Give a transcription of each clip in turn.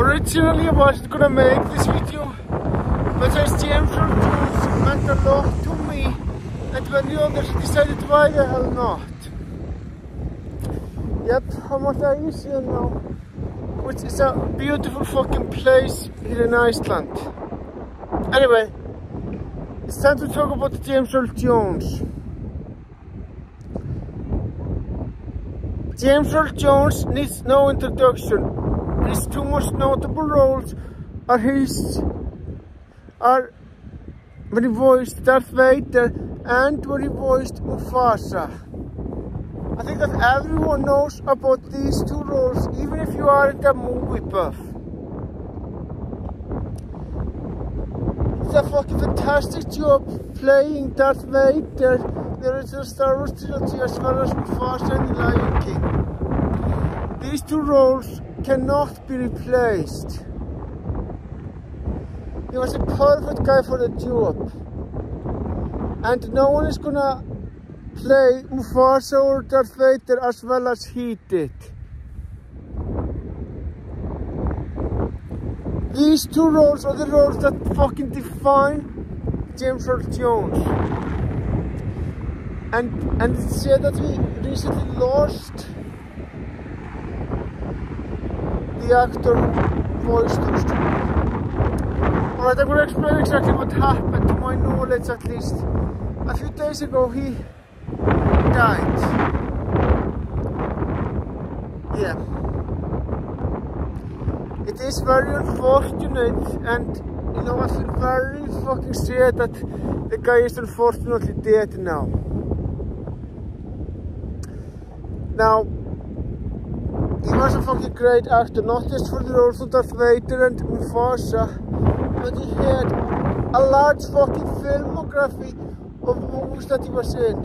Originally I wasn't gonna make this video, but Earl Jones meant a lot to me, and when the others decided why the hell not. Yep, I'm at Iceland now, which is a beautiful fucking place here in Iceland. Anyway, it's time to talk about James Earl Jones. James Earl Jones needs no introduction. His two most notable roles are his are when he voiced Darth Vader and when he voiced Mufasa. I think that everyone knows about these two roles, even if you aren't a movie buff. It's a fucking fantastic job playing Darth Vader, the original Star Wars trilogy, as well as Mufasa and the Lion King. These two roles cannot be replaced. He was a perfect guy for the job. And no one is gonna play Mufasa or Darth Vader as well as he did. These two roles are the roles that fucking define James Earl Jones. And and it's said that we recently lost the actor voiced Alright, I'm to explain exactly what happened to my knowledge at least. A few days ago he died. Yeah. It is very unfortunate and you know I feel very fucking sad that the guy is unfortunately dead now. Now he was a fucking great actor, not just for the roles of Darth Vader and Mufasa, but he had a large fucking filmography of movies that he was in.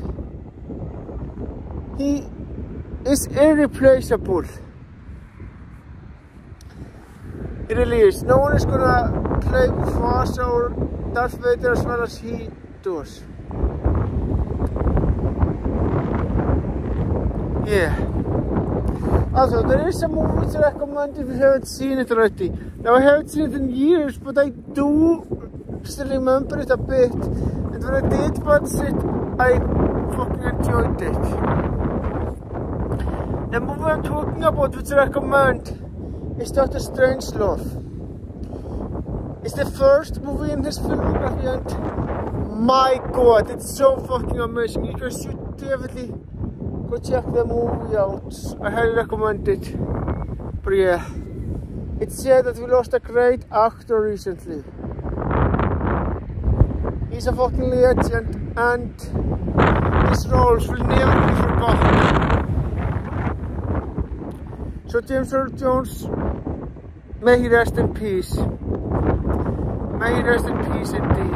He is irreplaceable. It really is. No one is gonna play Mufasa or Darth Vader as well as he does. Yeah. Also, there is a movie to recommend if you haven't seen it already. Now, I haven't seen it in years, but I do still remember it a bit. And when I did watch it, I fucking enjoyed it. The movie I'm talking about, which I recommend, is Doctor Strangelove. It's the first movie in his filmography and my god, it's so fucking amazing. You guys should definitely go check the movie out. I highly recommend it. But yeah, it's said that we lost a great actor recently. He's a fucking legend and his roles will never be forgotten. So James Earl Jones, may he rest in peace. May he rest in peace indeed.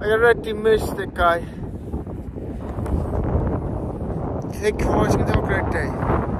I already missed the guy. Thank you for watching. Have a great day.